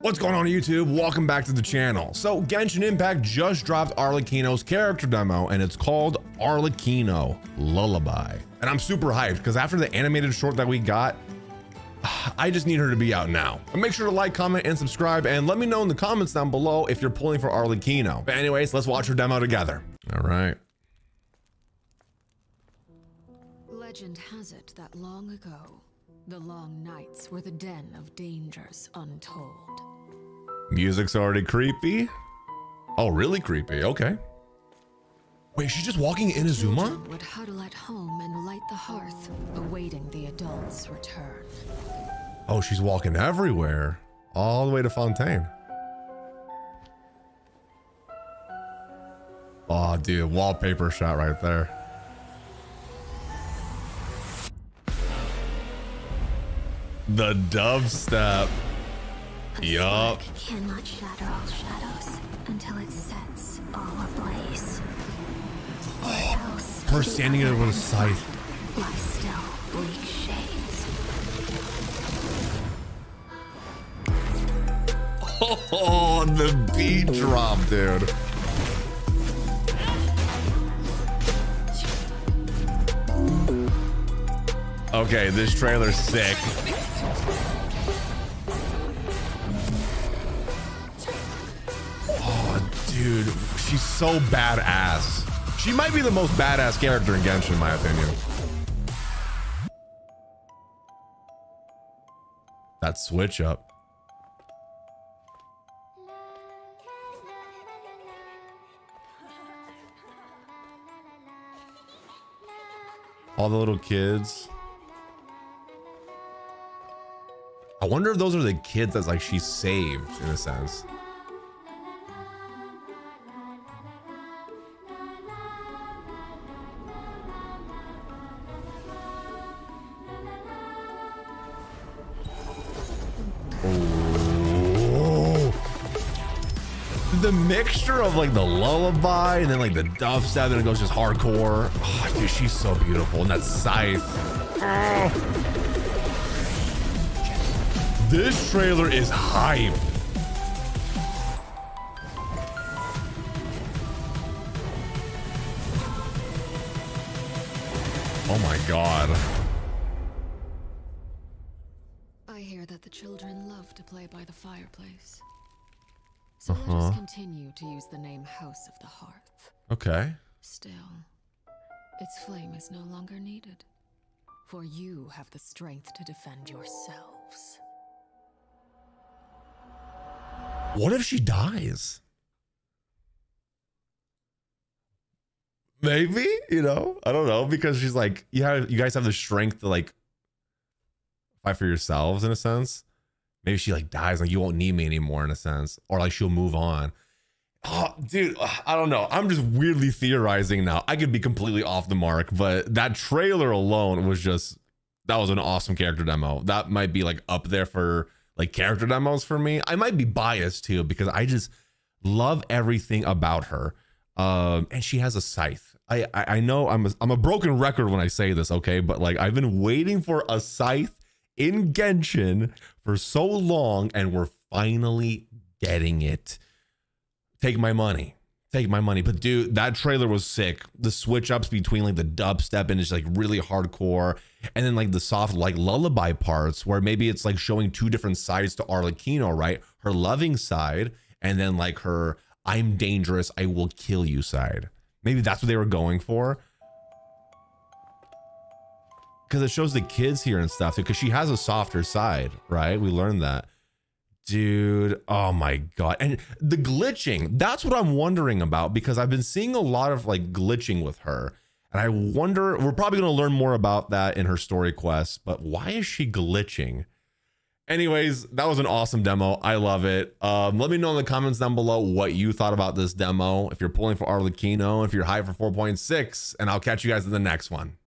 What's going on YouTube? Welcome back to the channel. So Genshin Impact just dropped Arlecchino's character demo and it's called Arlecchino Lullaby. And I'm super hyped because after the animated short that we got, I just need her to be out now. But make sure to like, comment, and subscribe, and let me know in the comments down below if you're pulling for Arlecchino. But anyways, let's watch her demo together. All right. Legend has it that long ago, the long nights were the den of dangers untold. Music's already creepy. Oh, really creepy. Okay. Wait, she's just walking in Azuma? Would huddle at home and light the hearth, awaiting the adult's return. Oh, she's walking everywhere. All the way to Fontaine. Oh, dude, wallpaper shot right there. The dubstep. Yup. Cannot shatter all shadows until it sets all ablaze. Oh, else Her the standing there with a scythe. Lie still, bleak shades. Oh, the beat drop, dude. Okay, this trailer's sick. Dude, she's so badass. She might be the most badass character in Genshin, in my opinion. That switch up. All the little kids. I wonder if those are the kids that's like she saved in a sense. The mixture of like the lullaby and then like the dubstep and it goes just hardcore. Oh, dude, she's so beautiful. And that scythe. Oh. This trailer is hype. Oh my god. I hear that the children love to play by the fireplace. So let Uh-huh. us continue to use the name House of the Hearth. Okay. Still, its flame is no longer needed. For you have the strength to defend yourselves. What if she dies? Maybe, you know, I don't know because she's like, you have, you guys have the strength to like fight for yourselves in a sense. Maybe she like dies, like you won't need me anymore in a sense, or like she'll move on. Oh, dude, I don't know. I'm just weirdly theorizing now. I could be completely off the mark, but that trailer alone was just that was an awesome character demo. That might be like up there for like character demos for me. I might be biased too because I just love everything about her. Um, and she has a scythe. I I, I know I'm a, I'm a broken record when I say this, okay, but like I've been waiting for a scythe in Genshin for so long, and we're finally getting it. Take my money. Take my money. But dude, that trailer was sick. The switch ups between like the dubstep and it's like really hardcore. And then like the soft like lullaby parts where maybe it's like showing two different sides to Arlecchino, right? Her loving side and then like her I'm dangerous, I will kill you side. Maybe that's what they were going for. Because it shows the kids here and stuff. Because she has a softer side, right? We learned that. Dude oh my god. And the glitching that's what i'm wondering about because i've been seeing a lot of like glitching with her. And i wonder we're probably going to learn more about that in her story quest but why is she glitching? Anyways that was an awesome demo. I love it. Um let me know in the comments down below what you thought about this demo. If you're pulling for arlecchino if you're high for 4.6 and i'll catch you guys in the next one